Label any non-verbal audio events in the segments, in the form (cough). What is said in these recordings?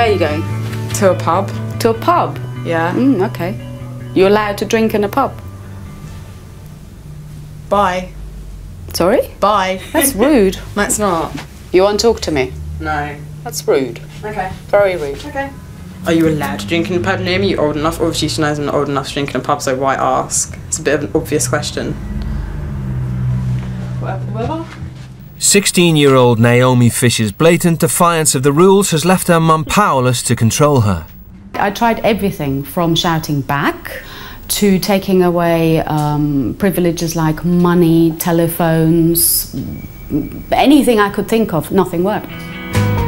where are you going? To a pub. To a pub? Yeah. Mm, okay. You're allowed to drink in a pub? Bye. Sorry? Bye. That's (laughs) rude. That's not. You won't talk to me? No. That's rude. Okay. Very rude. Okay. Are you allowed to drink in a pub near me? You're old enough. Obviously, she knows I'm not old enough to drink in a pub, so why ask? It's a bit of an obvious question. Whatever. 16 year old Naomi Fisher's blatant defiance of the rules has left her mum powerless to control her. I tried everything from shouting back to taking away um, privileges like money, telephones, anything I could think of. Nothing worked.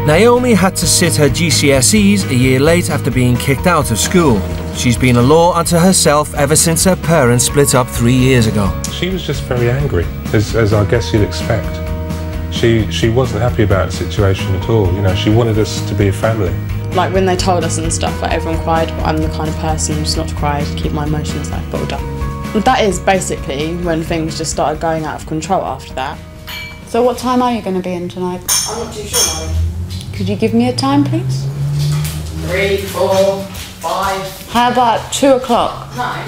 Naomi had to sit her GCSEs a year late after being kicked out of school. She's been a law unto herself ever since her parents split up three years ago. She was just very angry, as, as I guess you'd expect. She, she wasn't happy about the situation at all. You know, she wanted us to be a family. Like when they told us and stuff, like everyone cried, but I'm the kind of person who's not to cry, to keep my emotions like bottled up. That is basically when things just started going out of control after that. So what time are you going to be in tonight? I'm not too sure, Could you give me a time, please? Three, four, five. How about two o'clock? No.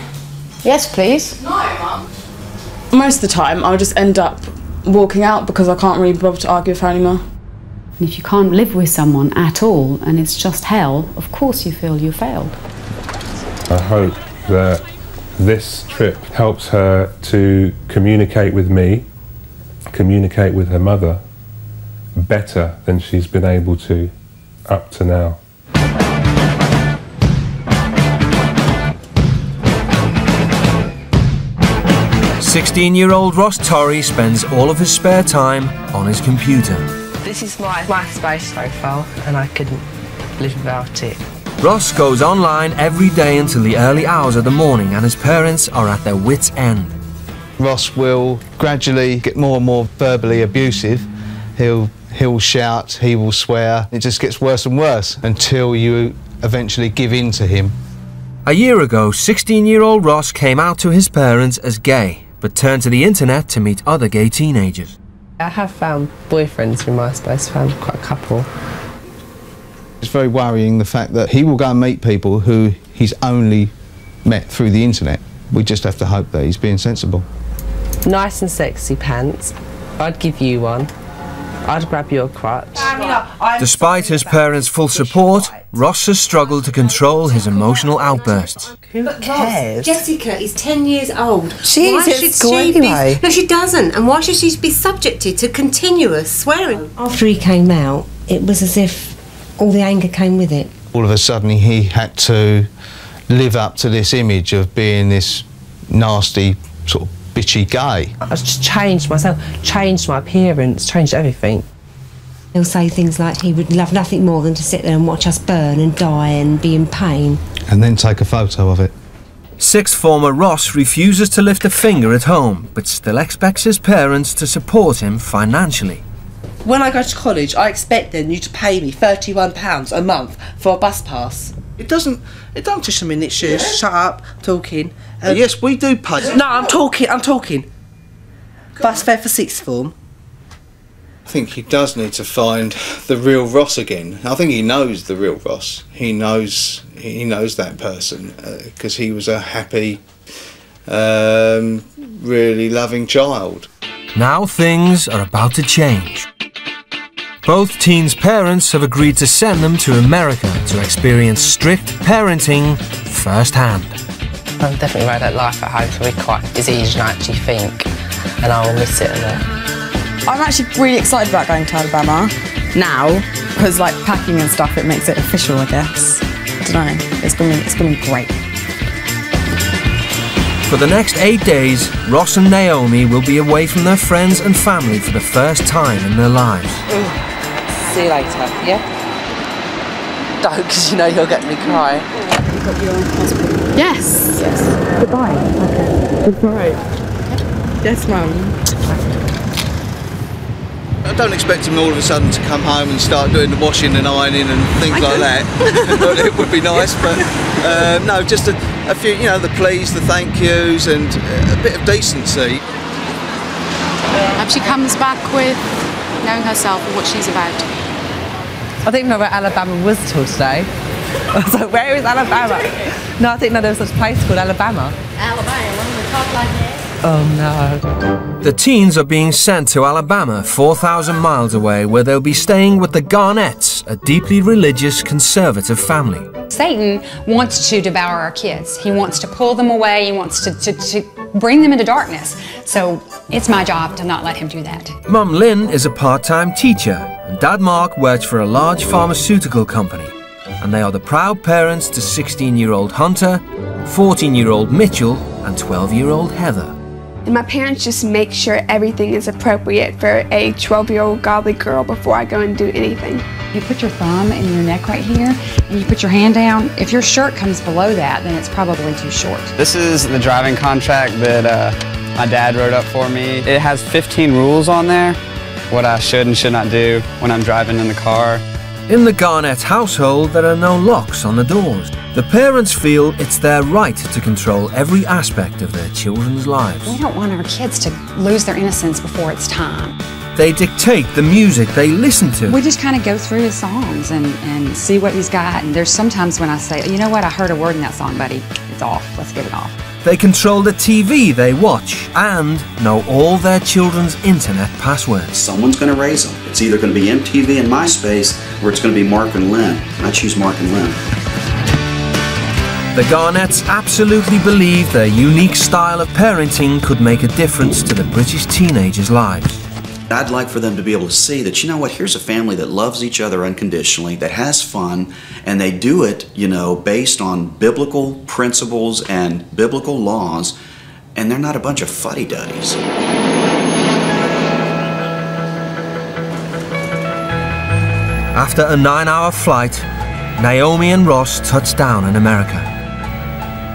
Yes, please. No, Mum. Most of the time, I'll just end up walking out because I can't really bother to argue with her anymore. And if you can't live with someone at all and it's just hell, of course you feel you failed. I hope that this trip helps her to communicate with me, communicate with her mother better than she's been able to up to now. 16 year old Ross Torrey spends all of his spare time on his computer. This is my MySpace profile, and I couldn't live without it. Ross goes online every day until the early hours of the morning, and his parents are at their wits' end. Ross will gradually get more and more verbally abusive. He'll he'll shout, he will swear. It just gets worse and worse until you eventually give in to him. A year ago, 16 year old Ross came out to his parents as gay, but turned to the internet to meet other gay teenagers. I have found boyfriends through MySpace, found quite a couple. It's very worrying the fact that he will go and meet people who he's only met through the internet. We just have to hope that he's being sensible. Nice and sexy pants. I'd give you one. I'd grab your crutch. Despite his parents' full support, Ross has struggled to control his emotional outbursts. Who cares? Jessica is 10 years old. She is at school she anyway. Be, no, she doesn't. And why should she be subjected to continuous swearing? After he came out, it was as if all the anger came with it. All of a sudden, he had to live up to this image of being this nasty, sort of bitchy guy. I just changed myself, changed my appearance, changed everything. He'll say things like he would love nothing more than to sit there and watch us burn and die and be in pain. And then take a photo of it. Sixth former Ross refuses to lift a finger at home, but still expects his parents to support him financially. When I go to college, I expect then you to pay me £31 a month for a bus pass. It doesn't. It don't just a minute, shush. Shut up, talking. Uh, yes, we do pay. No, I'm talking. I'm talking. Bus fare for sixth form. I think he does need to find the real Ross again. I think he knows the real Ross. He knows he knows that person because uh, he was a happy, um, really loving child. Now things are about to change. Both teens' parents have agreed to send them to America to experience strict parenting firsthand. I've definitely made that life at home to be quite as easy as I actually think, and I will miss it a lot. I'm actually really excited about going to Alabama now because, like, packing and stuff, it makes it official, I guess. I don't know. It's gonna, it's gonna be great. For the next eight days, Ross and Naomi will be away from their friends and family for the first time in their lives. See you later, yeah? Don't, because you know you'll get me crying. You got your passport? Yes. Yes. Goodbye. Okay. Goodbye. Yes, mum. I don't expect him all of a sudden to come home and start doing the washing and ironing and things like that. (laughs) it would be nice, but uh, no, just a, a, few, you know, the please, the thank yous, and a bit of decency. Hope she comes back with knowing herself and what she's about. I didn't know where Alabama was till today. (laughs) I was like, where is Alabama? No, I didn't know there was such a place called Alabama. Alabama, when we talk like that. Oh no. The teens are being sent to Alabama, 4,000 miles away, where they'll be staying with the Garnets, a deeply religious, conservative family. Satan wants to devour our kids. He wants to pull them away. He wants to, to, to bring them into darkness. So it's my job to not let him do that. Mum Lynn is a part-time teacher, and Dad Mark works for a large pharmaceutical company. And they are the proud parents to 16-year-old Hunter, 14-year-old Mitchell, and 12-year-old Heather. And my parents just make sure everything is appropriate for a 12 year old godly girl before I go and do anything. You put your thumb in your neck right here, and you put your hand down. If your shirt comes below that, then it's probably too short. This is the driving contract that uh, my dad wrote up for me. It has 15 rules on there, what I should and should not do when I'm driving in the car. In the Garnett household, there are no locks on the doors. The parents feel it's their right to control every aspect of their children's lives. We don't want our kids to lose their innocence before it's time. They dictate the music they listen to. We just kind of go through his songs and, and see what he's got. And there's sometimes when I say, you know what, I heard a word in that song, buddy. It's off. Let's get it off. They control the TV they watch and know all their children's internet passwords. Someone's going to raise them. It's either going to be MTV and MySpace or it's going to be Mark and Lynn. I choose Mark and Lynn. The Garnets absolutely believe their unique style of parenting could make a difference to the British teenagers' lives. I'd like for them to be able to see that, you know what, here's a family that loves each other unconditionally, that has fun, and they do it, you know, based on biblical principles and biblical laws, and they're not a bunch of fuddy duddies. After a nine hour flight, Naomi and Ross touched down in America.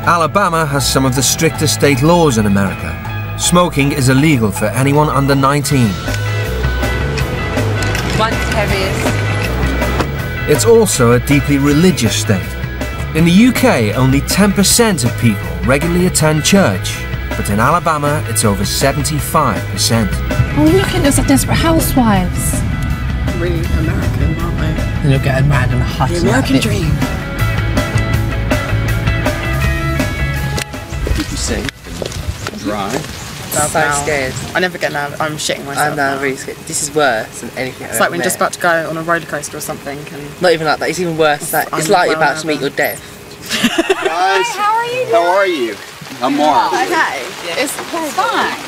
Alabama has some of the strictest state laws in America. Smoking is illegal for anyone under 19. One's heaviest. It's also a deeply religious state. In the UK, only 10% of people regularly attend church, but in Alabama, it's over 75%. Oh, look at us, at Desperate Housewives. Really American, aren't they? And you're getting mad and hot. The American happy. dream. Keep you safe and dry. I'm so scared. I never get nervous. I'm shitting myself. I'm now now. really scared. This is worse than anything I've It's like ever when you're just about to go on a roller coaster or something. And Not even like that. It's even worse. It's, like, it's like you're well about to meet your death. Guys, how are you how are you? I'm Mark. Okay. It's, it's fine.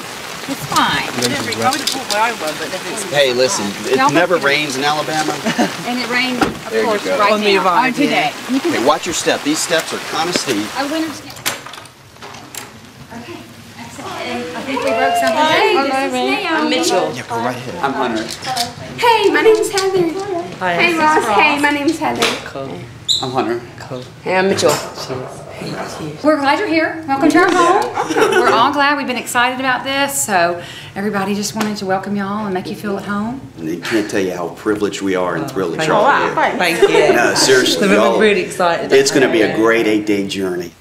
It's fine. I would've bought my own one, but never Hey, listen, it Y'all never rains in Alabama. And it rained, of There course, right On the now. Avant, On today. You can Hey, watch your step. These steps are kind of steep. I went upstairs. Okay, excellent. I think we broke something. Hey, Hello, this is Ray. Naomi. I'm Mitchell. Yeah, go right ahead. I'm Hunter. Hey, my name's Heather. Hi, hey, this Ross. Ross. Hey, my name's Heather. Cool. I'm Hunter. Cool. Hey, I'm Mitchell. We're glad you're here. Welcome to our home. (laughs) We're all glad. We've been excited about this, so everybody just wanted to welcome y'all and make you feel at home. And they can't tell you how privileged we are and oh, thrilled that Thank you're all you. here. Thank you. No, seriously. (laughs) So y'all- we're really excited. It's going to be a great eight-day journey.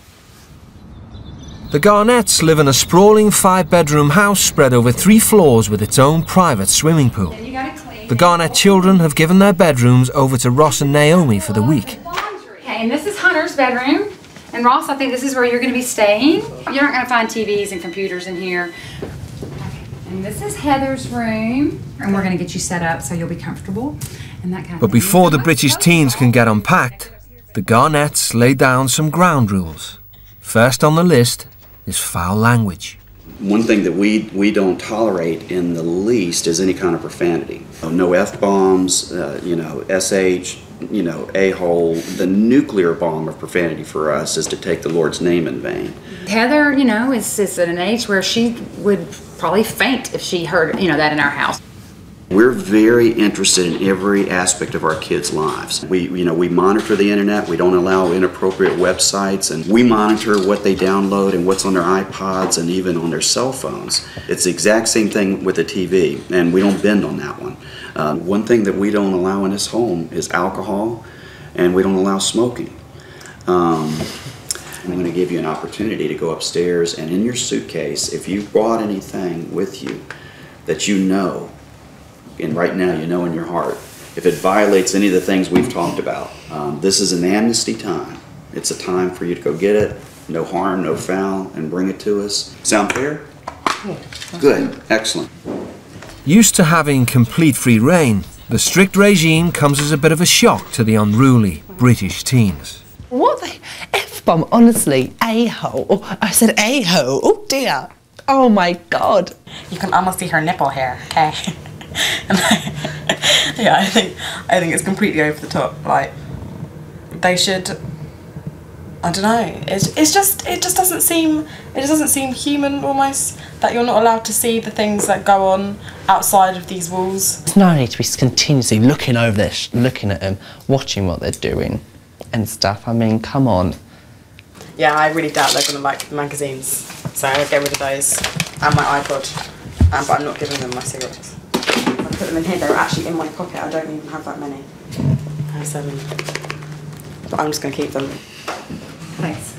The Garnets live in a sprawling five bedroom house spread over three floors with its own private swimming pool. The Garnett children have given their bedrooms over to Ross and Naomi for the week. Okay, and this is Hunter's bedroom. And Ross, I think this is where you're going to be staying. You're not going to find TVs and computers in here. And this is Heather's room. And we're going to get you set up so you'll be comfortable and that kind of But before the British teens can get unpacked, the Garnets lay down some ground rules. First on the list is foul language. One thing that we, we don't tolerate in the least is any kind of profanity. No F-bombs, uh, you know, SH, you know, a-hole. The nuclear bomb of profanity for us is to take the Lord's name in vain. Heather, you know, is, is at an age where she would probably faint if she heard, you know, that in our house. We're very interested in every aspect of our kids' lives. We, you know, we monitor the internet. We don't allow inappropriate websites, and we monitor what they download and what's on their iPods and even on their cell phones. It's the exact same thing with the TV, and we don't bend on that one. Um, one thing that we don't allow in this home is alcohol, and we don't allow smoking. Um, I'm going to give you an opportunity to go upstairs and in your suitcase, if you brought anything with you that you know and right now you know in your heart, if if it violates any of the things we've talked about, um, this is an amnesty time. It's a time for you to go get it, no harm, no foul, and bring it to us. Sound fair? Good, excellent. Used to having complete free reign, the strict regime comes as a bit of a shock to the unruly British teens. What the F bomb? Honestly, a hole. I said a hole. Oh dear. Oh my god. You can almost see her nipple hair. Okay. (laughs) (laughs) yeah, I think I think it's completely over the top. Like they should. I don't know. It's, it's just it just doesn't seem it just doesn't seem human almost that you're not allowed to see the things that go on outside of these walls. There's no need to be continuously looking over this, looking at them, watching what they're doing and stuff. I mean, come on. Yeah, I really doubt they're gonna like the magazines, so I'll get rid of those and my iPod. Um, but I'm not giving them my cigarettes. I them in here. They're actually in my pocket. I don't even have that many. I have seven. But I'm just gonna keep them. Thanks.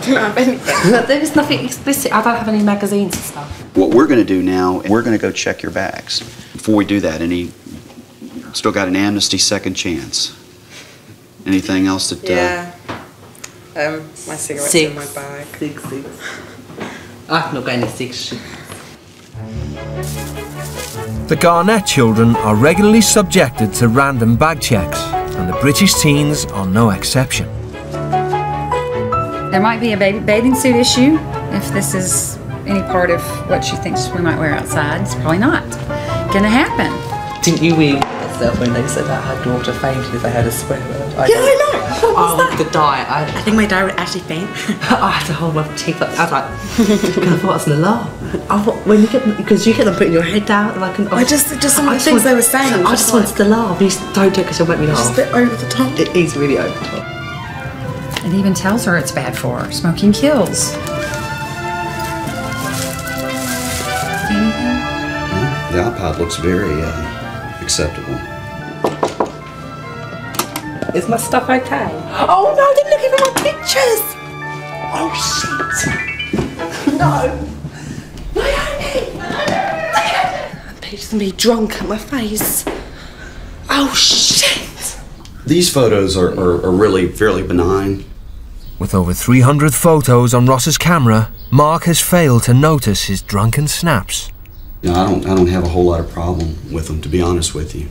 (laughs) don't have anything. No, there is nothing explicit. I don't have any magazines and stuff. What we're going to do now, we're going to go check your bags. Before we do that, any still got an amnesty second chance? Anything else that? Yeah. Um, my cigarettes in my bag. Six, six. I've not got any six. The Garnett children are regularly subjected to random bag checks, and the British teens are no exception. There might be a baby bathing suit issue if this is any part of what she thinks we might wear outside. It's probably not gonna happen. Didn't you wee yourself when they said that her daughter fainted if they had a swear word? Yeah, I know. What was I wanted to die. I, I think my dad would actually faint. (laughs) I had to hold my teeth up. I was like, (laughs) I thought I was gonna laugh. I, wa- when you get because you get them putting your head down, like an, I just- just some of the things want- they were saying, I just just wanted to laugh. You just don't do it because you'll make me laugh. Just a bit over the top. It is really over the top. It even tells her it's bad for her. Smoking kills. The iPod looks very uh, acceptable. Is my stuff okay? Oh no, they're looking for my pictures. Oh shit. no. Pictures of me drunk at my face. Oh shit. These photos are, are, are really fairly benign. With over 300 photos on Ross's camera, Mark has failed to notice his drunken snaps. You know, I don't I don't have a whole lot of problem with them, to be honest with you.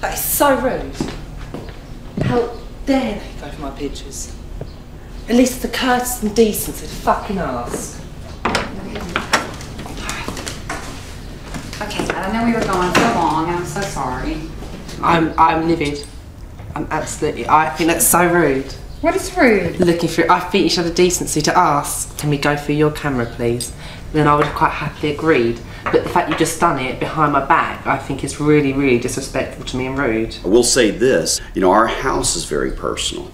That is so rude. How dare they go for my pictures? At least the courtesy and decency to fucking ask. Okay, I know we were gone so long, I'm so sorry. I'm I'm livid. I'm absolutely. I think that's so rude. What is rude? Looking through. I think you should have the decency to ask. Can we go through your camera, please? Then I would have quite happily agreed. But the fact you just done it behind my back, I think is really, really disrespectful to me and rude. I will say this, you know, our house is very personal.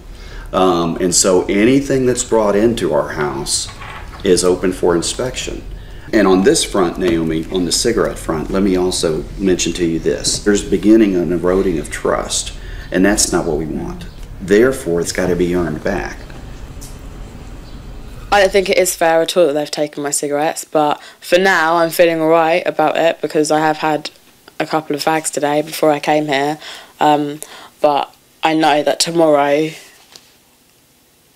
Um, and so anything that's brought into our house is open for inspection. And on this front, Naomi, on the cigarette front, let me also mention to you this. There's beginning an eroding of trust, and that's not what we want. Therefore, it's got to be earned back. I don't think it is fair at all that they've taken my cigarettes, but for now I'm feeling alright about it because I have had a couple of fags today before I came here. Um, but I know that tomorrow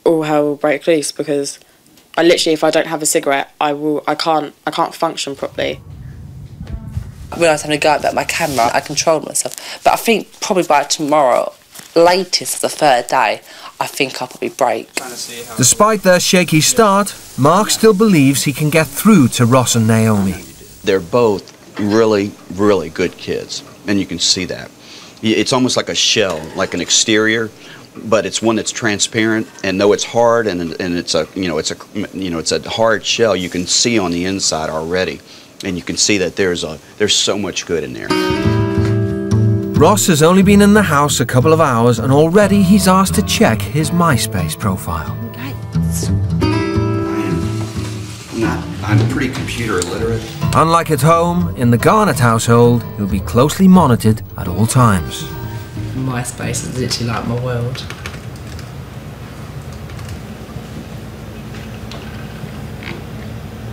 all hell will break loose because I literally, if I don't have a cigarette, I will, I can't, I can't function properly. When I was having a go about my camera, I controlled myself. But I think probably by tomorrow, latest the third day, I think I'll probably break. Despite their shaky start, Mark still believes he can get through to Ross and Naomi. They're both really, really good kids, and you can see that. It's almost like a shell, like an exterior, but it's one that's transparent. And though it's hard and and it's a you know it's a you know it's a hard shell, you can see on the inside already, and you can see that there's a there's so much good in there. Ross has only been in the house a couple of hours and already he's asked to check his MySpace profile. I'm not. I'm pretty computer illiterate. Unlike at home, in the Garnett household, he'll be closely monitored at all times. MySpace is literally like my world.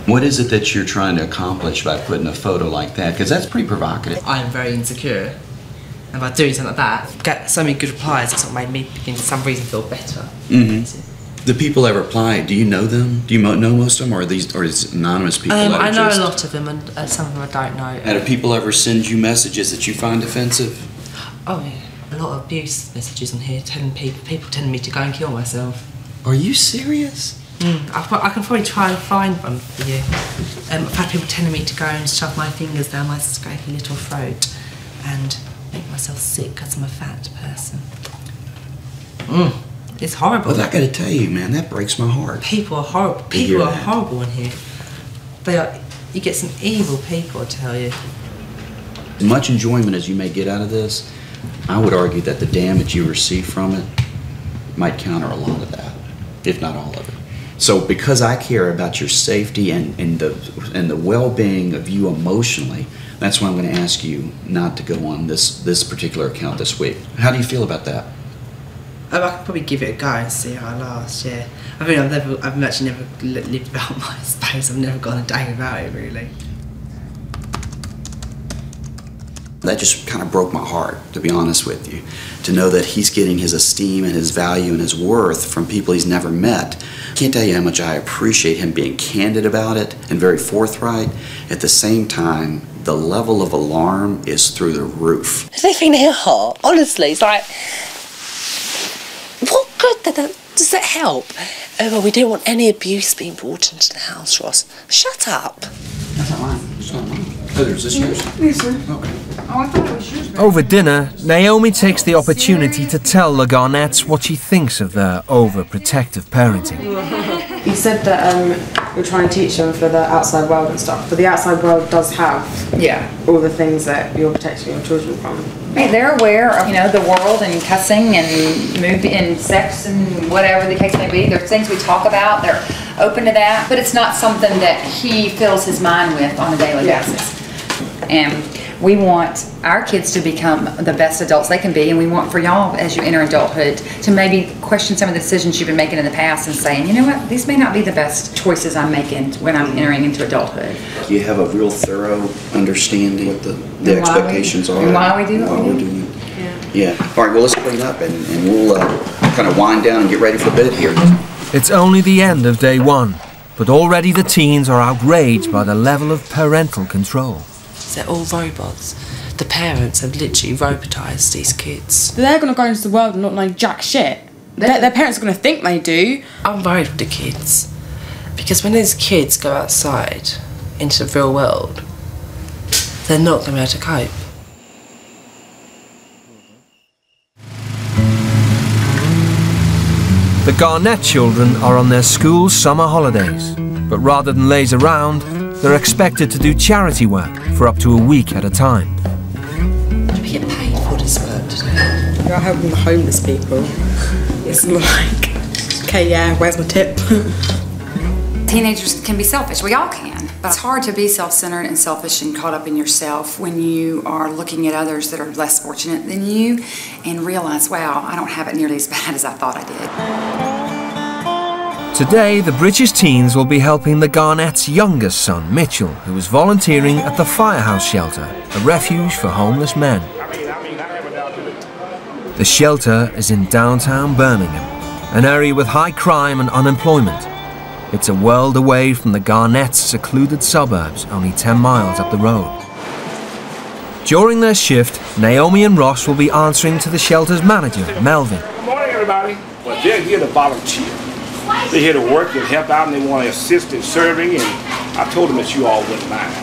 What is it that you're trying to accomplish by putting a photo like that? Because that's pretty provocative. I am very insecure. And by doing something like that, get so many good replies, that's what made me begin for some reason feel better. Mm-hmm. The people that reply, do you know them? Do you mo- know most of them, or are these or is it anonymous people? Um, I know just, a lot of them, and uh, some of them I don't know. And do people ever send you messages that you find offensive? Oh yeah, a lot of abuse messages on here telling people, people telling me to go and kill myself. Are you serious? Mm, I, I can probably try and find one for you. Um, I've had people telling me to go and shove my fingers down my scrapey little throat and make myself sick because I'm a fat person. Mm, it's horrible. Well, I got to tell you, man, that breaks my heart. People are horrible. People are that. horrible in here. They are. You get some evil people, I tell you. As much enjoyment as you may get out of this, I would argue that the damage you receive from it might counter a lot of that, if not all of it. So, because I care about your safety and, and the and the well-being of you emotionally, that's why I'm going to ask you not to go on this this particular account this week. How do you feel about that? Oh, I could probably give it a go and see how I last. Yeah, I mean, I've never, I've actually never lived without (laughs) my space. I've never gone a day without it, really. That just kind of broke my heart, to be honest with you, to know that he's getting his esteem and his value and his worth from people he's never met. Can't tell you how much I appreciate him being candid about it and very forthright. At the same time, the level of alarm is through the roof. Living here hot, honestly, it's like, what good that, that, does that help? Oh, well, we don't want any abuse being brought into the house, Ross. Shut up. That's not mine. It's not mine. Heather, this yours? Yes, sir. Okay. Oh, I thought it was yours. Over dinner, Naomi takes the opportunity to tell the Garnets what she thinks of their overprotective parenting. (laughs) You said that um, you're trying to teach them for the outside world and stuff, but the outside world does have Yeah. all the things that you're protecting your children from. Hey, they're aware of, you know, the world and cussing and movie and sex and whatever the case may be. There's things we talk about, they're open to that, but it's not something that he fills his mind with on a daily basis. And we want our kids to become the best adults they can be, and we want for y'all, as you enter adulthood, to maybe question some of the decisions you've been making in the past and saying, you know what, these may not be the best choices I'm making when I'm entering into adulthood. You have a real thorough understanding of the, the And why we- expectations are? and why we do what Why we do. doing it? Yeah. All right, well, let's clean up and, and we'll uh, kind of wind down and get ready for bed here. It's only the end of day one, but already the teens are outraged by the level of parental control. They're all robots. The parents have literally robotized these kids. They're going to go into the world and not know jack shit. Their, their parents are going to think they do. I'm worried for the kids because when these kids go outside into the real world, they're not going to be able to cope. The Garnett children are on their school summer holidays, but rather than laze around, they're expected to do charity work for up to a week at a time. Do we get paid for this work today? You're helping the homeless people. It's like, okay, yeah, where's my tip? (laughs) Teenagers can be selfish. We all can. But it's hard to be self-centered and selfish and caught up in yourself when you are looking at others that are less fortunate than you and realize, wow, I don't have it nearly as bad as I thought I did. Today, the British teens will be helping the Garnett's youngest son, Mitchell, who is volunteering at the Firehouse Shelter, a refuge for homeless men. The shelter is in downtown Birmingham, an area with high crime and unemployment. It's a world away from the Garnett's secluded suburbs, only 10 miles up the road. During their shift, Naomi and Ross will be answering to the shelter's manager, Melvin. Good morning, everybody. Well, they're here to volunteer. They're here to work and help out, and they want to assist in serving. And I told them that you all wouldn't mind.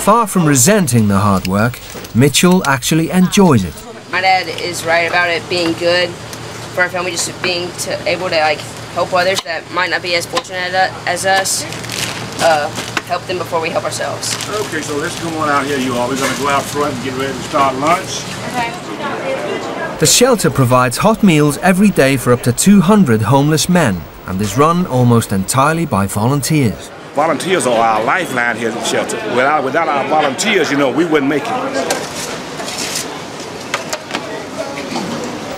Far from resenting the hard work, Mitchell actually enjoys it. My dad is right about it being good for our family, just being to, able to like help others that might not be as fortunate as us. Uh, help them before we help ourselves. Okay, so let's come on out here, you all. We're going to go out front and get ready to start lunch. The shelter provides hot meals every day for up to 200 homeless men and is run almost entirely by volunteers. Volunteers are our lifeline here at the shelter. Without, without our volunteers, you know, we wouldn't make it.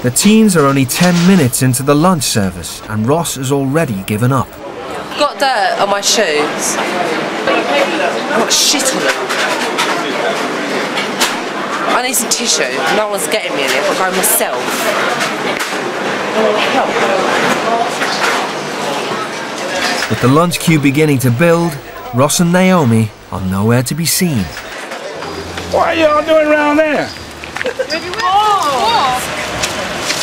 The teens are only 10 minutes into the lunch service and Ross has already given up. Got dirt on my shoes. I got shit on them. I need some tissue. No one's getting me any. I've got to go myself. With the lunch queue beginning to build, Ross and Naomi are nowhere to be seen. What are y'all doing around there? Maybe walk.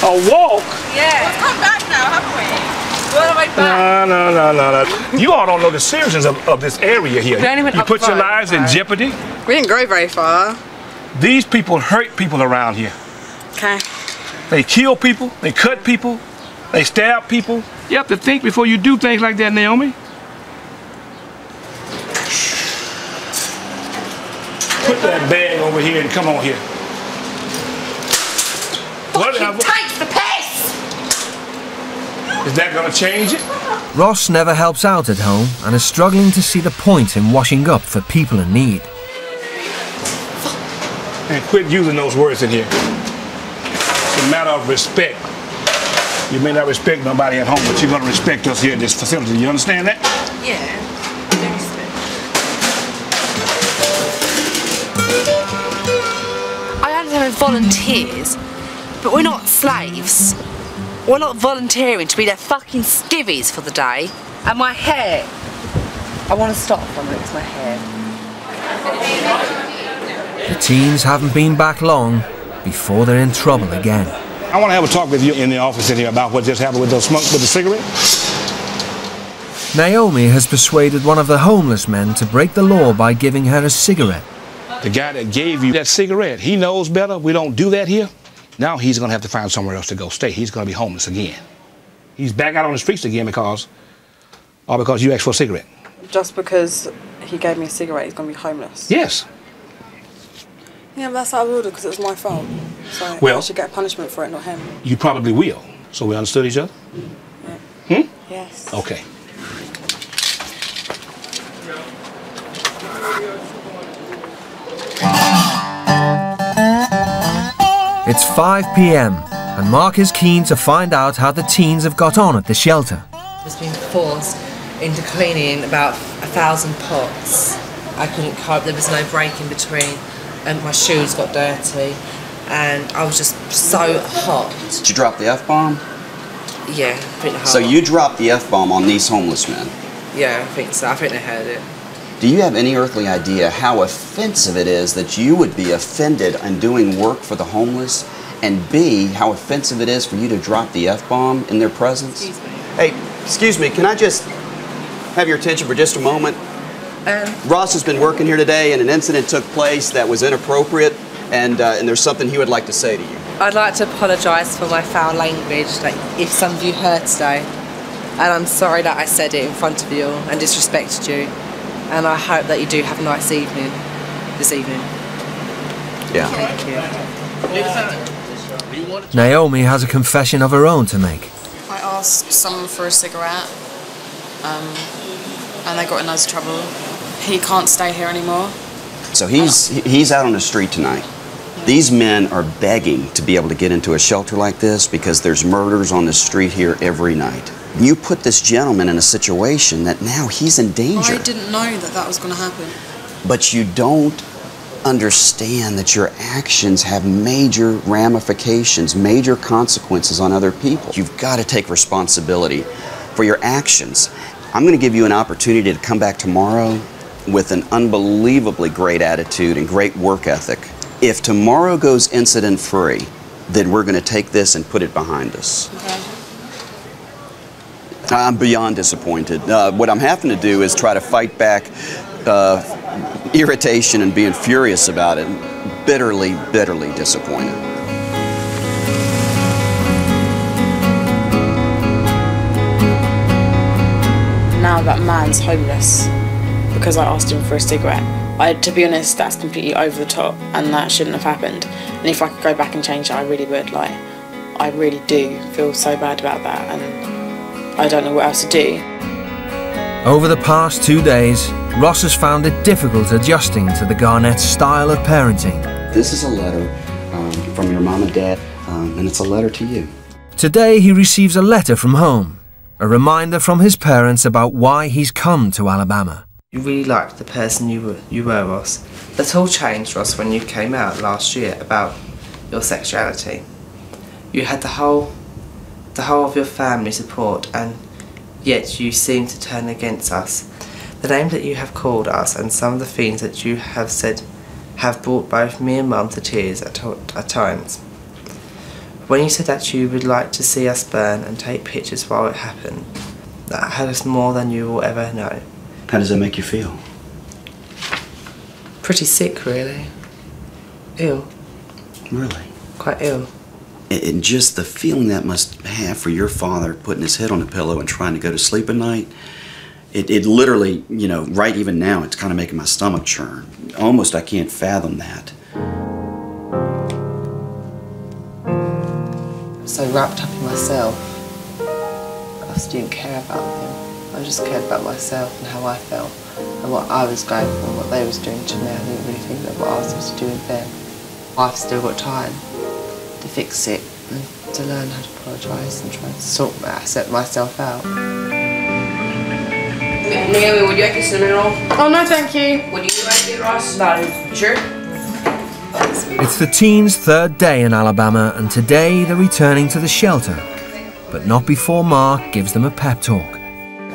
A walk? Yeah. Let's come back now, haven't we? We're on the way back. No, no, no, no, no. You all don't know the seriousness of, of this area here. We only went you put your lives in jeopardy. We didn't go very far. These people hurt people around here. Okay. They kill people, they cut people, they stab people. You have to think before you do things like that, Naomi. Put that bag over here and come on here. Whatever. Takes the piss! Is that gonna change it? Ross never helps out at home and is struggling to see the point in washing up for people in need. And quit using those words in here. It's a matter of respect. You may not respect nobody at home, but you're gonna respect us here at this facility. You understand that? Yeah. I understand we're volunteers, but we're not slaves. We're not volunteering to be their fucking skivvies for the day. And my hair. I want to stop for a minute 'cause my hair. The teens haven't been back long before they're in trouble again. I want to have a talk with you in the office in here about what just happened with those smoke with the cigarette. Naomi has persuaded one of the homeless men to break the law by giving her a cigarette. The guy that gave you that cigarette, he knows better. We don't do that here. Now he's going to have to find somewhere else to go stay. He's going to be homeless again. He's back out on the streets again because, all because you asked for a cigarette. Just because he gave me a cigarette, he's going to be homeless. Yes. Yeah, but that's out of order because it was my fault. So I Well- should get a punishment for it, not him. You probably will. So we understood each other? Hmm? Yes. Okay. It's 5 pm, and Mark is keen to find out how the teens have got on at the shelter. I was being forced into cleaning about a thousand pots. I couldn't cope, there was no break in between, and my shoes got dirty, and I was just so hot. Did you drop the F bomb? Yeah, pretty hard. So you dropped the F bomb on these homeless men. Yeah, I think so. I think they heard it. Do you have any earthly idea how offensive it is that you would be offended in doing work for the homeless? And B, how offensive it is for you to drop the F bomb in their presence? Excuse me. Hey, excuse me, can I just have your attention for just a moment? Um, Ross has been working here today and an incident took place that was inappropriate and, uh, and there's something he would like to say to you. I'd like to apologise for my foul language, like if some of you heard today. And I'm sorry that I said it in front of you and disrespected you. And I hope that you do have a nice evening this evening. Yeah. Thank you. Naomi has a confession of her own to make. I asked someone for a cigarette, um, and they got in loads of trouble. He can't stay here anymore. So he's he's out on the street tonight. These men are begging to be able to get into a shelter like this because there's murders on the street here every night. You put this gentleman in a situation that now he's in danger. I didn't know that that was going to happen. But you don't understand that your actions have major ramifications, major consequences on other people. You've got to take responsibility for your actions. I'm going to give you an opportunity to come back tomorrow with an unbelievably great attitude and great work ethic. If tomorrow goes incident free, then we're going to take this and put it behind us. I'm beyond disappointed. Uh, what I'm having to do is try to fight back uh, irritation and being furious about it. Bitterly, bitterly disappointed. Now that man's homeless because I asked him for a cigarette. I, to be honest, that's completely over the top, and that shouldn't have happened. And if I could go back and change it, I really would. Like, I really do feel so bad about that, and I don't know what else to do. Over the past two days, Ross has found it difficult adjusting to the Garnett style of parenting. This is a letter um, from your mom and dad, um, and it's a letter to you. Today, he receives a letter from home, a reminder from his parents about why he's come to Alabama. You really liked the person you were, you were, Ross. That all changed, Ross, when you came out last year about your sexuality. You had the whole, the whole of your family support, and yet you seem to turn against us. The name that you have called us and some of the things that you have said have brought both me and Mum to tears at, at times. When you said that you would like to see us burn and take pictures while it happened, that hurt us more than you will ever know. How does that make you feel? Pretty sick, really. Ill. Really? Quite ill. And- just the feeling that must have for your father putting his head on a pillow and trying to go to sleep at night, it, it literally, you know, right even now, it's kind of making my stomach churn. Almost I can't fathom that. so wrapped up in myself. I just didn't care about him. I just cared about myself and how I felt and what I was going through and what they was doing to me. I didn't really think that what I was supposed to do with them. I've still got time fix it and to learn how to apologise and try to sort my, set myself out. Naomi, would you like a cinnamon roll? Oh no, thank you. Would you like it, Ross? No. You sure? It's the teens' third day in Alabama, and today they're returning to the shelter. But not before Mark gives them a pep talk.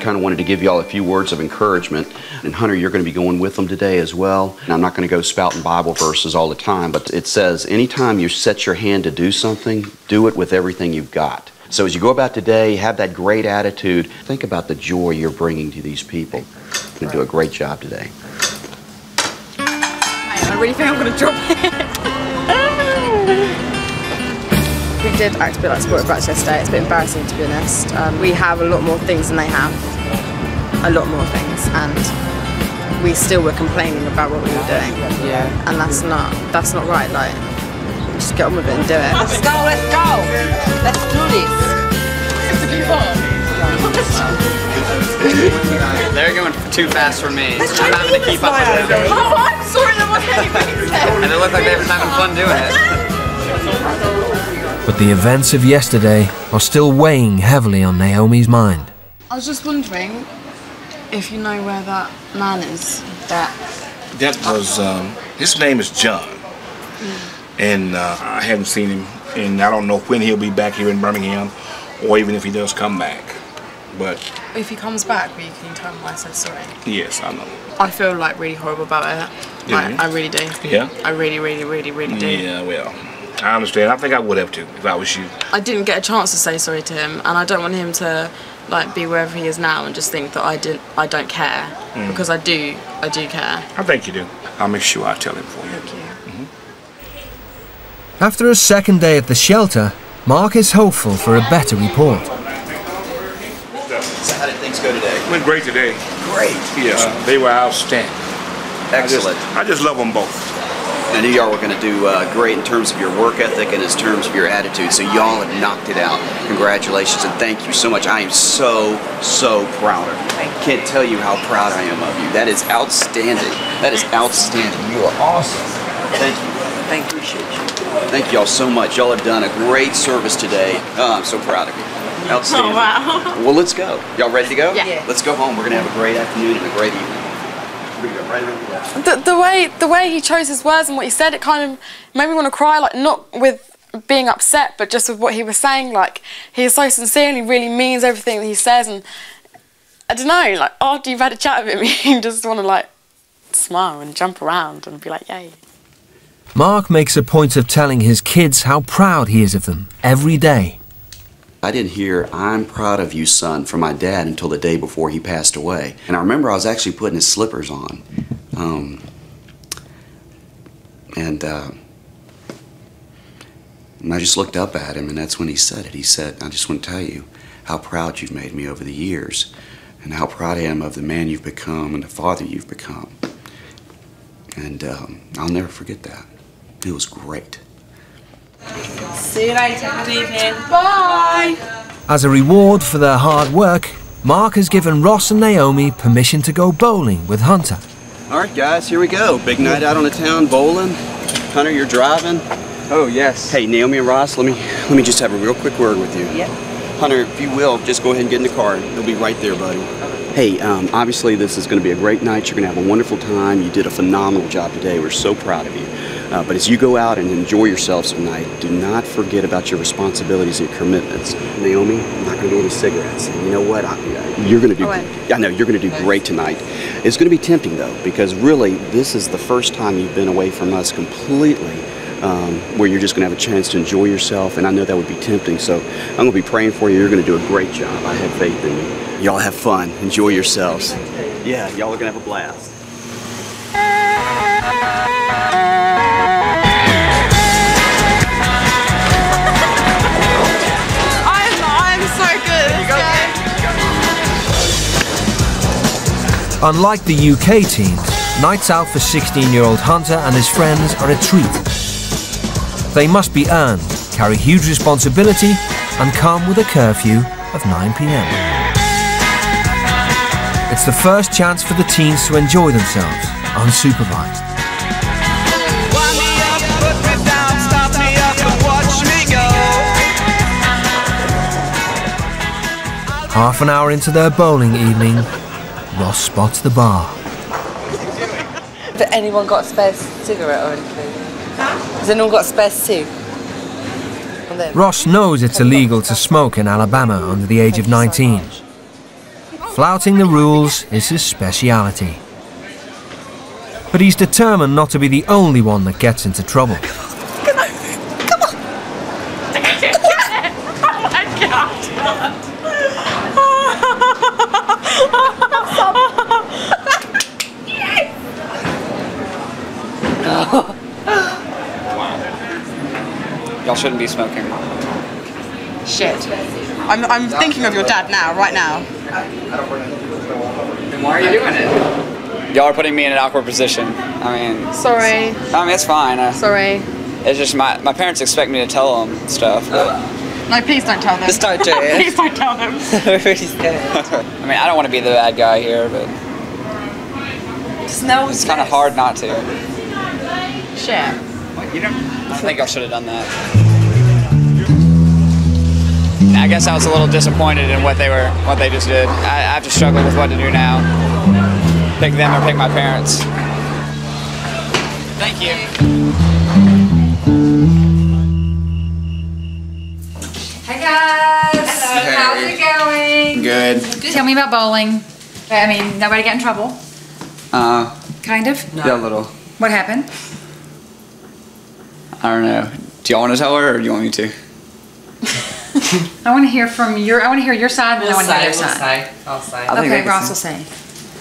Kind of wanted to give you all a few words of encouragement. And Hunter, you're going to be going with them today as well. And I'm not going to go spouting Bible verses all the time, but it says anytime you set your hand to do something, do it with everything you've got. So as you go about today, have that great attitude. Think about the joy you're bringing to these people. You're going to do a great job today. I really think I'm going to drop it. (laughs) we did act a bit like sport brats yesterday. It's a bit embarrassing to be honest. Um, we have a lot more things than they have. A lot more things. And we still were complaining about what we were doing. Yeah. And that's not, that's not right. Like, just get on with it and do it. Let's go, let's go. Let's do this. (laughs) They're going too fast for me. I'm having to keep up with them. Oh, I'm sorry, that wasn't anything And it look like they're having fun doing it. But the events of yesterday are still weighing heavily on Naomi's mind. I was just wondering if you know where that man is. That. That was, um, his name is John. And uh, I haven't seen him, and I don't know when he'll be back here in Birmingham, or even if he does come back. But If he comes back, will you can you tell him I said sorry? yes, I know. I feel like really horrible about it. Like. I really do. Yeah? I really, really, really, really do. Yeah, well, I understand. I think I would have to if I was you. I didn't get a chance to say sorry to him, and I don't want him to like be wherever he is now and just think that I didn't, I don't care Mm. because I do, I do care. I think you do. I'll make sure I tell him for you. Thank you. After a second day at the shelter, Mark is hopeful for a better report. So how did things go today? Went great today. Great. Yes, they were outstanding. Excellent. I just, I just love them both. I knew y'all were going to do uh, great in terms of your work ethic and in terms of your attitude. So y'all have knocked it out. Congratulations and thank you so much. I am so so proud of you. I can't tell you how proud I am of you. That is outstanding. That is outstanding. You are awesome. Thank you. Thank you, appreciate you. Thank y'all so much. Y'all have done a great service today. Oh, I'm so proud of you. Outstanding. Oh, wow. Well, let's go. Y'all ready to go? Yeah. Yeah. Let's go home. We're gonna have a great afternoon and a great evening. We're gonna go right around the left. The, the way the way he chose his words and what he said, it kind of made me want to cry. Like not with being upset, but just with what he was saying. Like he is so sincere and he really means everything that he says. And I don't know, like after you've had a chat with him, (laughs) you just want to like smile and jump around and be like, yay. Mark makes a point of telling his kids how proud he is of them every day. I didn't hear "I'm proud of you, son" from my dad until the day before he passed away. And I remember I was actually putting his slippers on, um, and, uh, and I just looked up at him, and that's when he said it. He said, "I just want to tell you how proud you've made me over the years, and how proud I am of the man you've become and the father you've become." And um, I'll never forget that. It was great. See you later. Good evening. Bye. As a reward for their hard work, Mark has given Ross and Naomi permission to go bowling with Hunter. All right, guys, here we go. Big night out on the town bowling. Hunter, you're driving. Oh yes. Hey, Naomi and Ross, let me let me just have a real quick word with you. Yep. Hunter, if you will, just go ahead and get in the car. They'll be right there, buddy. Hey, um, obviously this is going to be a great night. You're going to have a wonderful time. You did a phenomenal job today. We're so proud of you. Uh, but as you go out and enjoy yourselves tonight, do not forget about your responsibilities and commitments. Naomi, I'm not going to do any cigarettes. And you know what? I, you're going to do. I know you're going to do great tonight. It's going to be tempting though, because really this is the first time you've been away from us completely. Um, where you're just going to have a chance to enjoy yourself, and I know that would be tempting. So I'm going to be praying for you. You're going to do a great job. I have faith in you. Y'all have fun. Enjoy yourselves. Yeah, y'all are going to have a blast. Unlike the UK teams, nights out for 16-year-old Hunter and his friends are a treat. They must be earned, carry huge responsibility, and come with a curfew of 9 p.m. It's the first chance for the teens to enjoy themselves, unsupervised. Half an hour into their bowling evening, Ross spots the bar. Has anyone got a spare cigarette or anything? Has anyone got a spare cig? Ross knows it's illegal to smoke in Alabama under the age of 19. Flouting the rules is his speciality. But he's determined not to be the only one that gets into trouble. Shouldn't be smoking. Shit. I'm, I'm thinking of your dad now, right now. Then why are you doing it? Y'all are putting me in an awkward position. I mean, Sorry. I mean it's fine. Uh, Sorry. It's just my my parents expect me to tell them stuff. But No, please don't tell them. Just don't (laughs) do it. please don't tell them. (laughs) I mean, I don't want to be the bad guy here, but no it's kind of hard not to. Shit. You don't. I think I should have done that. I guess I was a little disappointed in what they were, what they just did. I, I have to struggle with what to do now. Pick them or pick my parents. Thank you. Hey guys! Hey. How's it going? Good. Tell me about bowling. I mean, nobody got in trouble? Uh, Kind of? yeah, a little. What happened? I don't know. Do y'all want to tell her, or do you want me to? I want to hear from your. I want to hear your side, and We'll I want to hear say, their we'll side. say, I'll say. I think Okay, Ross will say.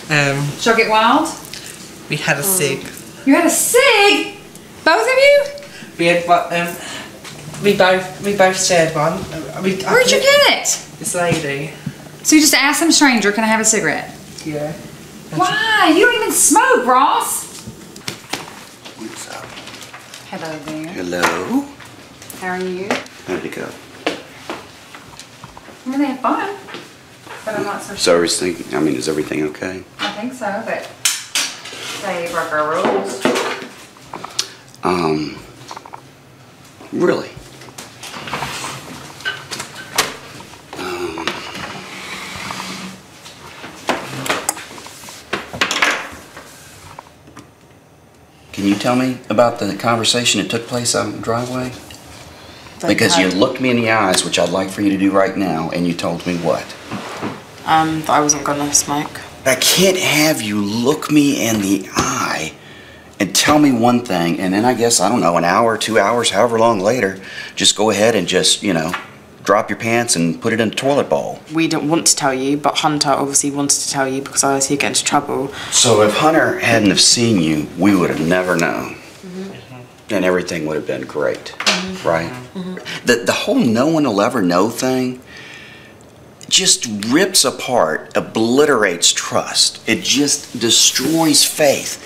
Um, She'll get wild. we had a cig. You had a cig. Both of you? We had? Um, we both we both shared one. Uh, We, Where'd you get it? This lady. So you just asked some stranger, "Can I have a cigarette?" Yeah. Why? You don't even smoke, Ross. What's up? Hello there. Hello. How are you? How'd it go? I mean, they have fun, but I'm not so So everything, I mean, is everything okay? I think so, but they broke our rules. Um, really? Um, Can you tell me about the conversation that took place out in the driveway? Because you looked me in the eyes, which I'd like for you to do right now, and you told me what? Um, that I wasn't gonna smoke. I can't have you look me in the eye and tell me one thing, and then I guess, I don't know, an hour, two hours, however long later, just go ahead and just, you know, drop your pants and put it in the toilet bowl. We didn't want to tell you, but Hunter obviously wanted to tell you because otherwise he'd get into trouble. So if Hunter hadn't have seen you, we would have never known. And everything would have been great, right? Mm-hmm. The, the whole no one will ever know thing just rips apart, obliterates trust. It just destroys faith.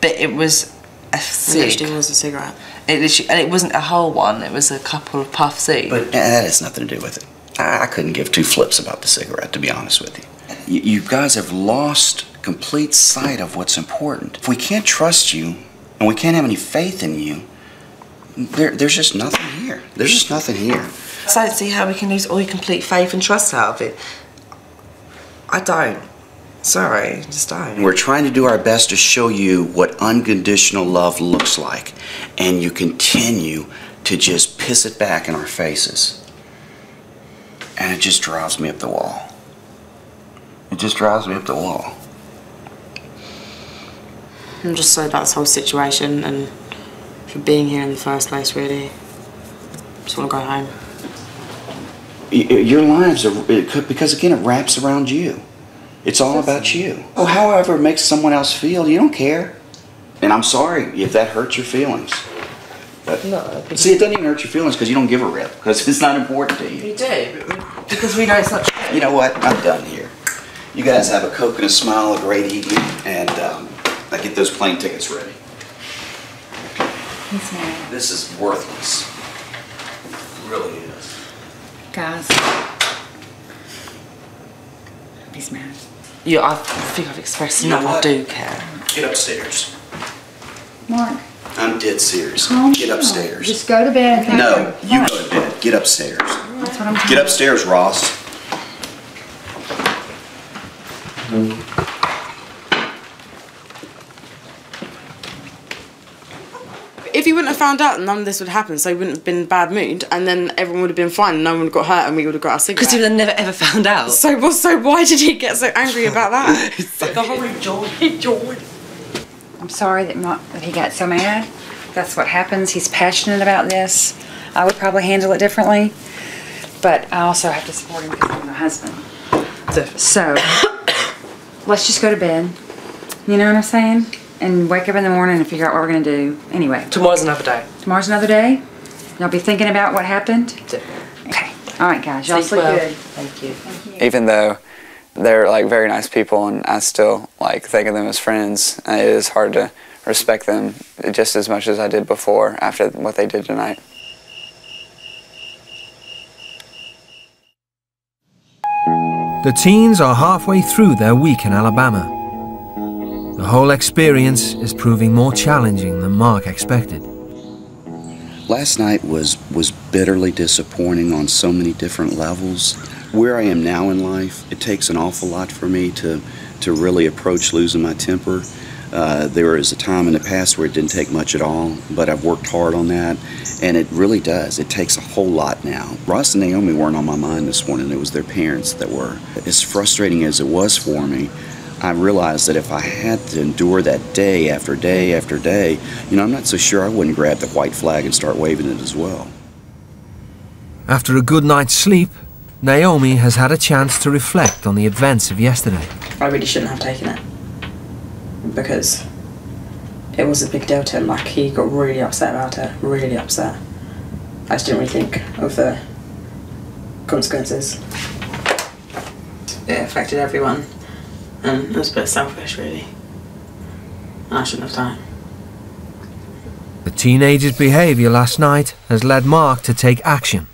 But it was a It cig. was a cigarette. It and it wasn't a whole one. It was a couple of puffs cig. But that has nothing to do with it. I, I couldn't give two flips about the cigarette, to be honest with you. you. You guys have lost complete sight of what's important. If we can't trust you and we can't have any faith in you, there, there's just nothing here. There's just nothing here. I don't see how we can lose all your complete faith and trust out of it. I don't. Sorry, just don't. we're trying to do our best to show you what unconditional love looks like. And you continue to just piss it back in our faces. And it just drives me up the wall. It just drives me up the wall. I'm just sorry about this whole situation and for being here in the first place, really. Just want to go home. Y- y- Your lives are, because again, it wraps around you. It's all about you. Oh, however it makes someone else feel, you don't care. And I'm sorry if that hurts your feelings. But, No. See, it doesn't even hurt your feelings because you don't give a rip, because it's not important to you. We do, because we know it's not true. You know what? I'm done here. You guys have a Coke and a smile, a great evening, and um, I get those plane tickets ready. He's mad. This is worthless. It really is. Guys. He's mad. Yeah, I think I've expressed You know enough. I do care. Get upstairs. Mark, I'm dead serious. calm Get down. upstairs. Just go to bed. and No, you about go to bed. Get upstairs. That's what I'm Get upstairs, Ross. If he wouldn't have found out, none of this would happen. So he wouldn't have been in bad mood, and then everyone would have been fine. and No one would have got hurt, and we would have got our cigarette. Because he would have never ever found out. So, well, so why did he get so angry (laughs) about that? the whole I'm sorry that, not, that he got so mad. That's what happens. He's passionate about this. I would probably handle it differently, but I also have to support him because I'm my husband. So, (coughs) let's just go to bed. You know what I'm saying? And wake up in the morning and figure out what we're gonna do. Anyway. Tomorrow's another day. Tomorrow's another day. Y'all be thinking about what happened. Okay. All right, guys. Y'all Sleep sleep well. good. Thank you. Even though they're like very nice people and I still like think of them as friends, uh, it is hard to respect them just as much as I did before after what they did tonight. The teens are halfway through their week in Alabama. The whole experience is proving more challenging than Mark expected. Last night was was bitterly disappointing on so many different levels. Where I am now in life, it takes an awful lot for me to to really approach losing my temper. Uh, there was a time in the past where it didn't take much at all, but I've worked hard on that, and it really does. It takes a whole lot now. Ross and Naomi weren't on my mind this morning. It was their parents that were. As frustrating as it was for me, I realized that if I had to endure that day after day after day, you know, I'm not so sure I wouldn't grab the white flag and start waving it as well. After a good night's sleep, Naomi has had a chance to reflect on the events of yesterday. I really shouldn't have taken it because it was a big deal to him. Like he got really upset about it, really upset. I just didn't really think of the consequences. It affected everyone, and it was a bit selfish, really. I shouldn't have done. The teenager's behaviour last night has led Mark to take action.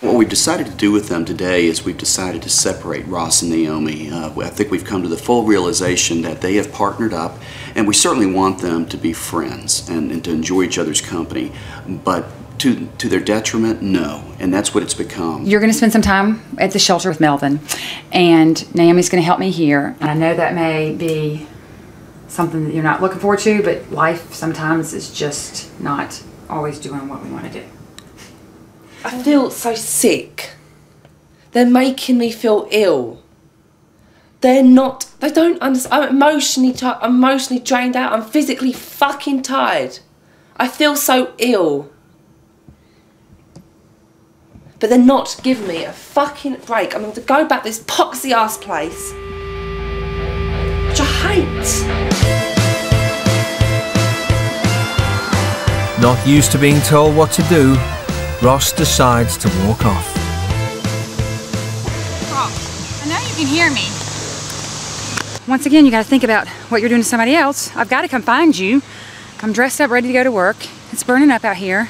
What we've decided to do with them today is we've decided to separate Ross and Naomi. Uh, I think we've come to the full realization that they have partnered up, and we certainly want them to be friends and, and to enjoy each other's company. But to, to their detriment, no. And that's what it's become. You're going to spend some time at the shelter with Melvin, and Naomi's going to help me here. And I know that may be something that you're not looking forward to, but life sometimes is just not always doing what we want to do. I feel so sick. They're making me feel ill. They're not. They don't understand. I'm emotionally, ti emotionally drained out. I'm physically fucking tired. I feel so ill. But they're not giving me a fucking break. I'm going to go back to this poxy ass place, which I hate. Not used to being told what to do, Ross decides to walk off. Ross, I know you can hear me. Once again, you got to think about what you're doing to somebody else. I've got to come find you. I'm dressed up, ready to go to work. It's burning up out here.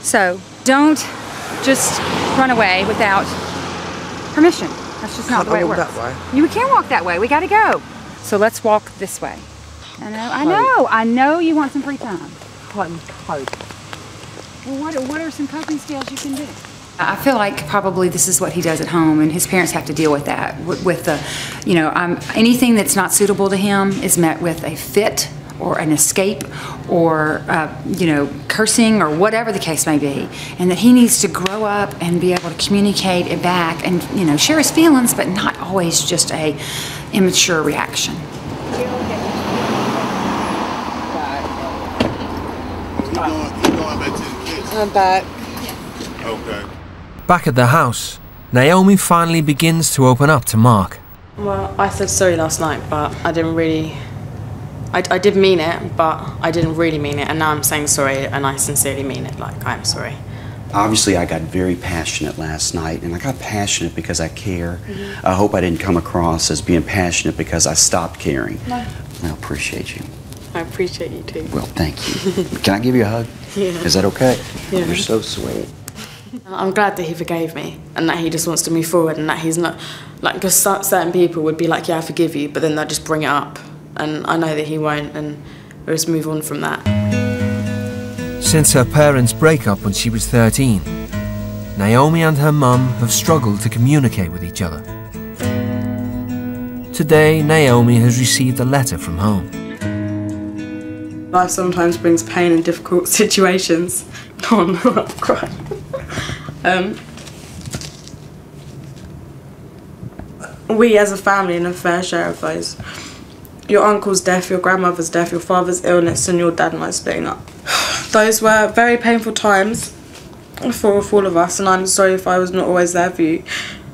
So don't just run away without permission. That's just not Can't the way I it walk works. that way? You can't walk that way. We got to go. So let's walk this way. I know, I know, I know you want some free time. Close, close. Well, what, what are some coping skills you can do? I feel like probably this is what he does at home, and his parents have to deal with that. With, with the, you know, um, anything that's not suitable to him is met with a fit or an escape or, uh, you know, cursing or whatever the case may be. And that he needs to grow up and be able to communicate it back and, you know, share his feelings, but not always just a immature reaction. I'm back. Okay. Back at the house, Naomi finally begins to open up to Mark. Well, I said sorry last night, but I didn't really. I, I did mean it, but I didn't really mean it, and now I'm saying sorry, and I sincerely mean it. Like, I'm sorry. Obviously, I got very passionate last night, and I got passionate because I care. Mhm. I hope I didn't come across as being passionate because I stopped caring. No. I appreciate you. I appreciate you too. Well, thank you. (laughs) Can I give you a hug? Yeah. Is that okay? Yeah. You're so sweet. I'm glad that he forgave me and that he just wants to move forward and that he's not like because certain people would be like, yeah, I forgive you, but then they'll just bring it up, and I know that he won't, and we'll just move on from that. Since her parents' breakup when she was 13, Naomi and her mum have struggled to communicate with each other. Today, Naomi has received a letter from home. Life sometimes brings pain in difficult (laughs) situations. (laughs) Oh no, I'm crying. (laughs) um, we as a family in a fair share of those. Your uncle's death, your grandmother's death, your father's illness, and your dad and I splitting up. (sighs) Those were very painful times for, for all of us, and I'm sorry if I was not always there for you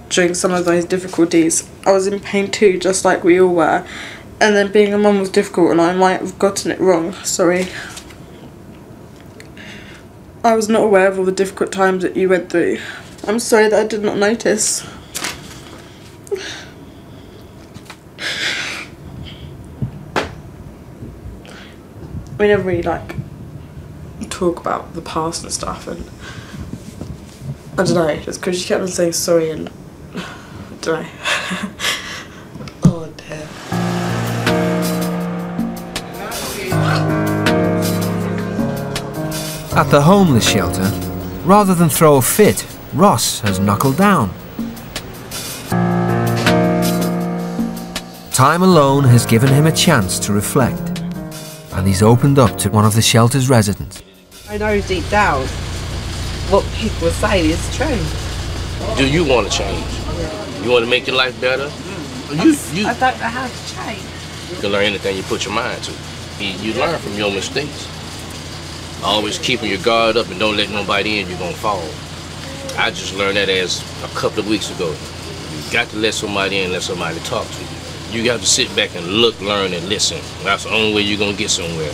during some of those difficulties. I was in pain too, just like we all were. And then being a mum was difficult, and I might have gotten it wrong. Sorry. I was not aware of all the difficult times that you went through. I'm sorry that I did not notice. We never really like talk about the past and stuff, and I don't know, just because she kept on saying sorry, and I don't know. (laughs) oh dear. At the homeless shelter, rather than throw a fit, Ross has knuckled down. Time alone has given him a chance to reflect, and he's opened up to one of the shelter's residents. I know deep down what people are saying is true. Do you want to change? You want to make your life better? Mm. You, you, I don't know how to change. you can learn anything you put your mind to. You, you learn from your mistakes. Always keeping your guard up and don't let nobody in, you're going to fall. I just learned that as a couple of weeks ago. You got to let somebody in, let somebody talk to you. You got to sit back and look, learn, and listen. That's the only way you're going to get somewhere.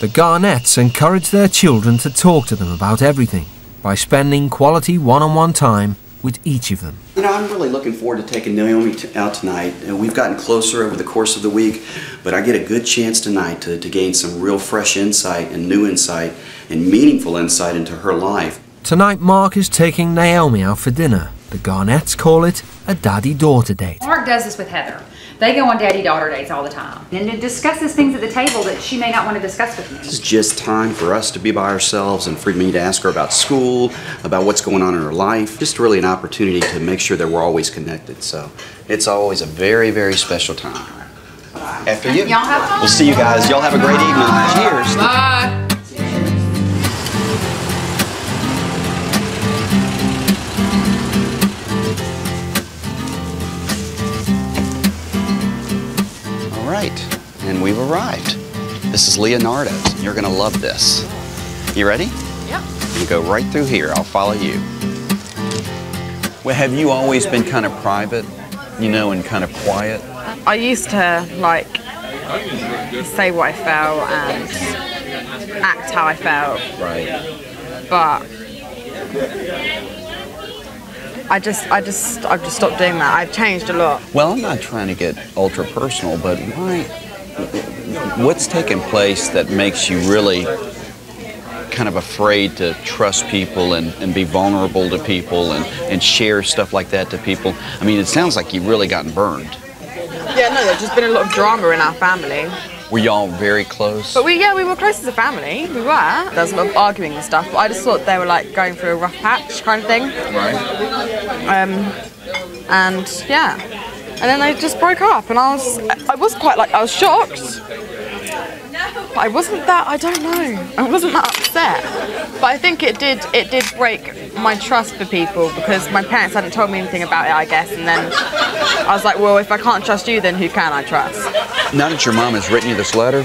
The Garnets encourage their children to talk to them about everything by spending quality one on one time with each of them. You know, I'm really looking forward to taking Naomi t- out tonight. Uh, we've gotten closer over the course of the week, but I get a good chance tonight to, to gain some real fresh insight and new insight and meaningful insight into her life. Tonight, Mark is taking Naomi out for dinner. The Garnets call it a daddy daughter date. Mark does this with Heather. They go on daddy daughter dates all the time and it discusses things at the table that she may not want to discuss with me. It's just time for us to be by ourselves and for me to ask her about school, about what's going on in her life. Just really an opportunity to make sure that we're always connected. So it's always a very, very special time. After you. Y'all have fun. We'll see you guys. Y'all have a great evening. Cheers. Bye. Right, and we've arrived. This is Leonardo's, and you're gonna love this. You ready? Yeah. You go right through here. I'll follow you. Well, have you always been kind of private, you know, and kind of quiet? I used to like say what I felt and act how I felt, Right. but I just, I just, I've just stopped doing that. I've changed a lot. Well, I'm not trying to get ultra personal, but why? What's taken place that makes you really kind of afraid to trust people and, and be vulnerable to people and, and share stuff like that to people? I mean, it sounds like you've really gotten burned. Yeah, no, there's just been a lot of drama in our family. Were y'all very close? But we, yeah, we were close as a family. We were. There was a lot of arguing and stuff, but I just thought they were like going through a rough patch kind of thing. Right. Um, and yeah, and then they just broke up, and I was, I was quite like, I was shocked. But I wasn't that. I don't know. I wasn't that upset. But I think it did. It did break my trust for people because my parents hadn't told me anything about it. I guess, and then I was like, well, if I can't trust you, then who can I trust? Now that your mom has written you this letter,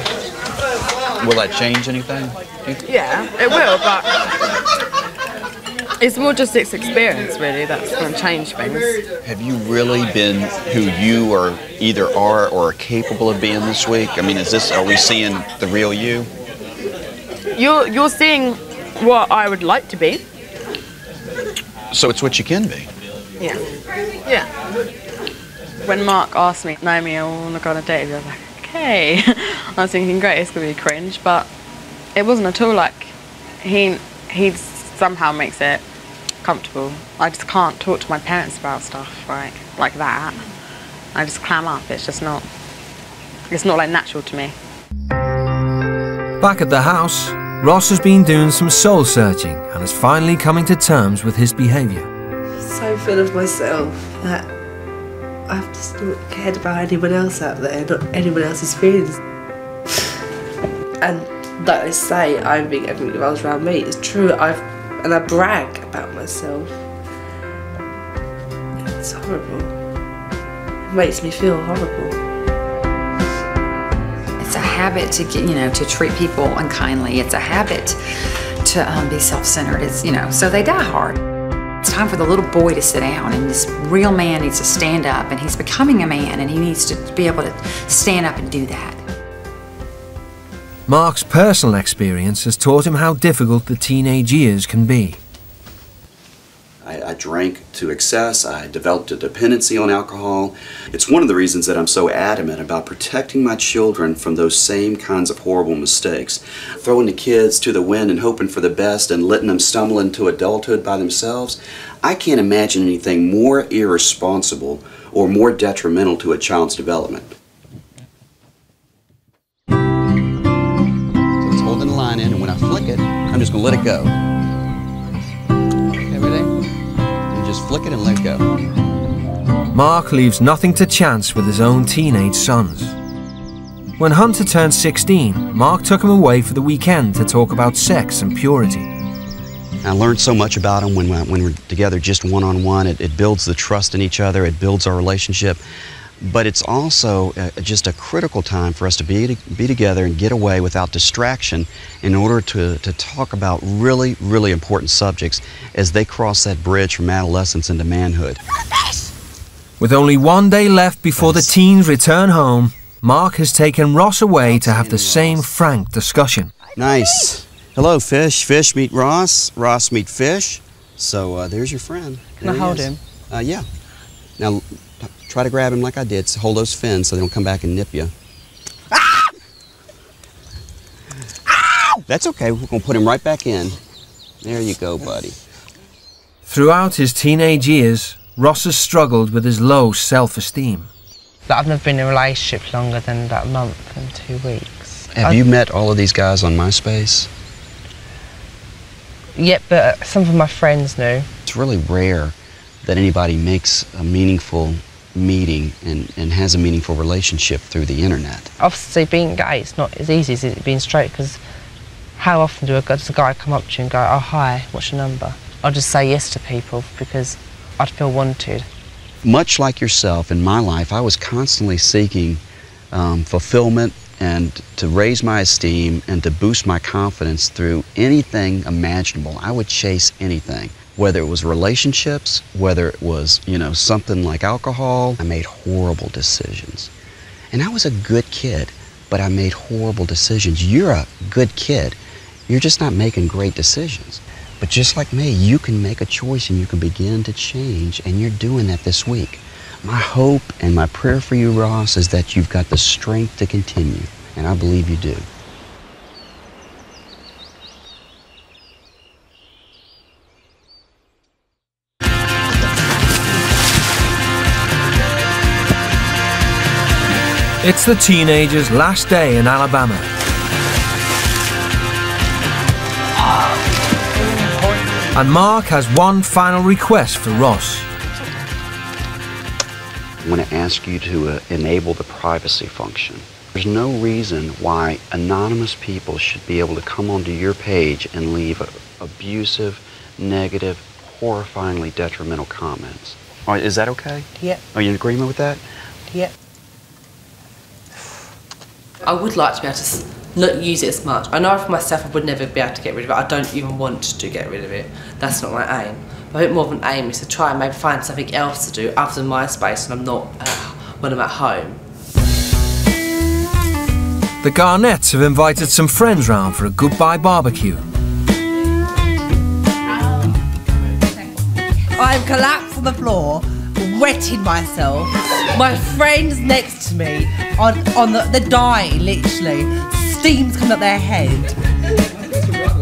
will that change anything? Yeah, it will, but it's more just its experience, really, that's going to change things. Have you really been who you are either are or are capable of being this week? I mean, is this, are we seeing the real you? You're you're seeing what I would like to be. So it's what you can be. Yeah. Yeah. When Mark asked me, Naomi, I want to go on a date I was like, okay. (laughs) I was thinking, great, it's going to be cringe, but it wasn't at all like he he somehow makes it comfortable. I just can't talk to my parents about stuff like like that. I just clam up. It's just not. It's not like natural to me. Back at the house, Ross has been doing some soul searching and is finally coming to terms with his behaviour. so full of myself that I've just not cared about anyone else out there, not anyone else's feelings. and like I say, I think everything revolves around me. It's true. I've and I brag about myself. It's horrible. It makes me feel horrible. It's a habit to get, you know, to treat people unkindly. It's a habit to um, be self-centered. It's, you know, so they die hard. It's time for the little boy to sit down, and this real man needs to stand up, and he's becoming a man, and he needs to be able to stand up and do that. Mark's personal experience has taught him how difficult the teenage years can be. I, I drank to excess. I developed a dependency on alcohol. It's one of the reasons that I'm so adamant about protecting my children from those same kinds of horrible mistakes. Throwing the kids to the wind and hoping for the best and letting them stumble into adulthood by themselves. I can't imagine anything more irresponsible or more detrimental to a child's development. I flick it, I'm just gonna let it go. Everything? And just flick it and let it go. Mark leaves nothing to chance with his own teenage sons. When Hunter turned 16, Mark took him away for the weekend to talk about sex and purity. I learned so much about him when, when we're together just one on one. It, it builds the trust in each other, it builds our relationship. But it's also uh, just a critical time for us to be, to be together and get away without distraction in order to, to talk about really, really important subjects as they cross that bridge from adolescence into manhood. With only one day left before the teens return home, Mark has taken Ross away to have the same frank discussion. Nice. Hello, fish. Fish meet Ross. Ross meet fish. So uh, there's your friend. Can I There he hold is. him? Uh, yeah. Now t- try to grab him like I did. So hold those fins so they don't come back and nip you. Ah! Ah! That's okay. We're gonna put him right back in. There you go, buddy. Throughout his teenage years, Ross has struggled with his low self-esteem. Like, I've never been in a relationship longer than that month and two weeks. Have I- you met all of these guys on MySpace? Yep, but some of my friends knew. It's really rare that anybody makes a meaningful meeting and, and has a meaningful relationship through the internet. Obviously, being gay, it's not as easy as it being straight because how often do a, does a guy come up to you and go, oh, hi, what's your number? I'll just say yes to people because I'd feel wanted. Much like yourself, in my life, I was constantly seeking um, fulfillment and to raise my esteem and to boost my confidence through anything imaginable. I would chase anything, whether it was relationships, whether it was, you know, something like alcohol. I made horrible decisions. And I was a good kid, but I made horrible decisions. You're a good kid. You're just not making great decisions. But just like me, you can make a choice and you can begin to change, and you're doing that this week. My hope and my prayer for you, Ross, is that you've got the strength to continue, and I believe you do. It's the teenager's last day in Alabama. And Mark has one final request for Ross. I want to ask you to uh, enable the privacy function. There's no reason why anonymous people should be able to come onto your page and leave abusive, negative, horrifyingly detrimental comments. All right, is that okay? Yep. Are you in agreement with that? Yep. I would like to be able to not use it as much. I know for myself I would never be able to get rid of it. I don't even want to get rid of it. That's not my aim. But I think more of an aim is to try and maybe find something else to do other than MySpace when I'm not uh, when I'm at home. The Garnets have invited some friends round for a goodbye barbecue. I've collapsed on the floor, wetting myself. My friend's next to me, on on the they're dying literally. Steam's coming up their head.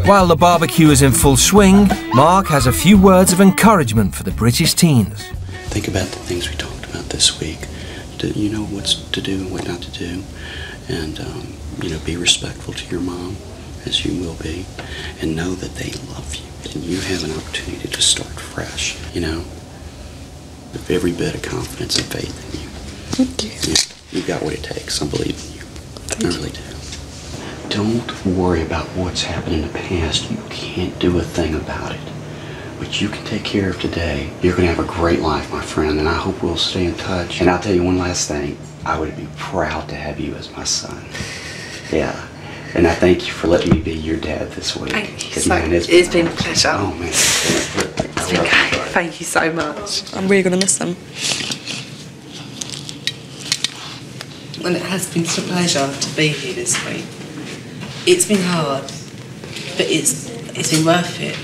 While the barbecue is in full swing, Mark has a few words of encouragement for the British teens. Think about the things we talked about this week. Do you know what's to do and what not to do? And, um, you know, be respectful to your mom, as you will be, and know that they love you. And you have an opportunity to start fresh, you know, with every bit of confidence and faith in you. Thank you. Yeah, you've got what it takes. I believe in you. I really do. Don't worry about what's happened in the past. You can't do a thing about it. But you can take care of today. You're going to have a great life, my friend, and I hope we'll stay in touch. And I'll tell you one last thing. I would be proud to have you as my son. Yeah. And I thank you for letting me be your dad this week. Thank you so man, much. It's been a pleasure. Oh, man. It's been It's been. Thank you so much. I'm really gonna miss them. And it has been such a pleasure to be here this week. It's been hard, but it's it's been worth it.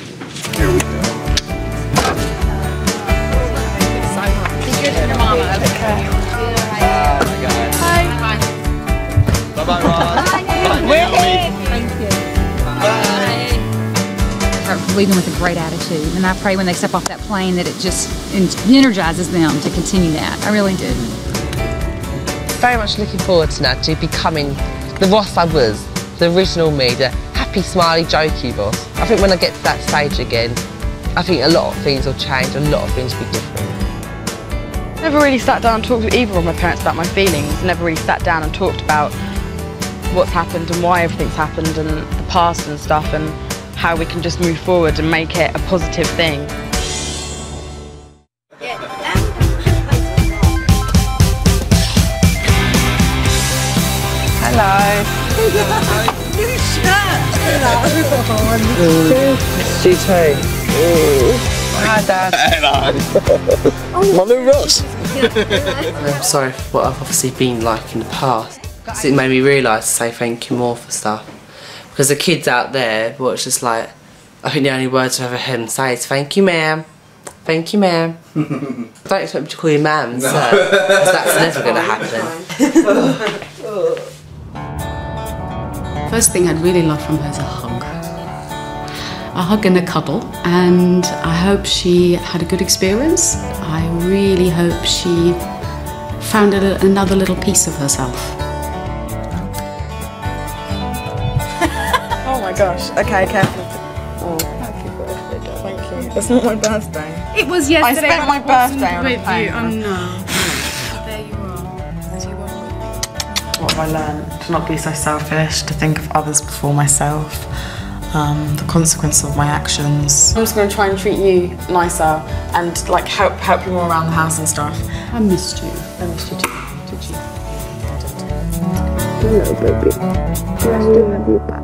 Are leaving with a great attitude. And I pray when they step off that plane that it just energizes them to continue that. I really do. Very much looking forward to now to becoming the Ross I was, the original me, the happy, smiley, jokey Ross. I think when I get to that stage again, I think a lot of things will change, a lot of things will be different. Never really sat down and talked with either of my parents about my feelings. Never really sat down and talked about what's happened and why everything's happened and the past and stuff and how we can just move forward and make it a positive thing. Hello. New shirt. It's you. Hi, Dad. Hello. My new Ross. I'm sorry for what I've obviously been like in the past. It made me realise to say thank you more for stuff. Because the kids out there, well, it's just like, I think the only words I've ever heard them say is thank you, ma'am. Thank you, ma'am. (laughs) Don't expect me to call you ma'am, sir. 'cause that's never going to happen. (laughs) First thing I'd really love from her is a hug. A hug and a cuddle, and I hope she had a good experience. I really hope she found a, another little piece of herself. My gosh. Okay, careful. Oh, happy birthday, darling. Thank you. It's not my birthday. It was yesterday. I spent my birthday on a with plane. you. Oh no. What have I learned? To not be so selfish, to think of others before myself, um, the consequence of my actions. I'm just going to try and treat you nicer and like help help you more around the house and stuff. I missed you. I missed you too. Did you? Hello, baby. Do I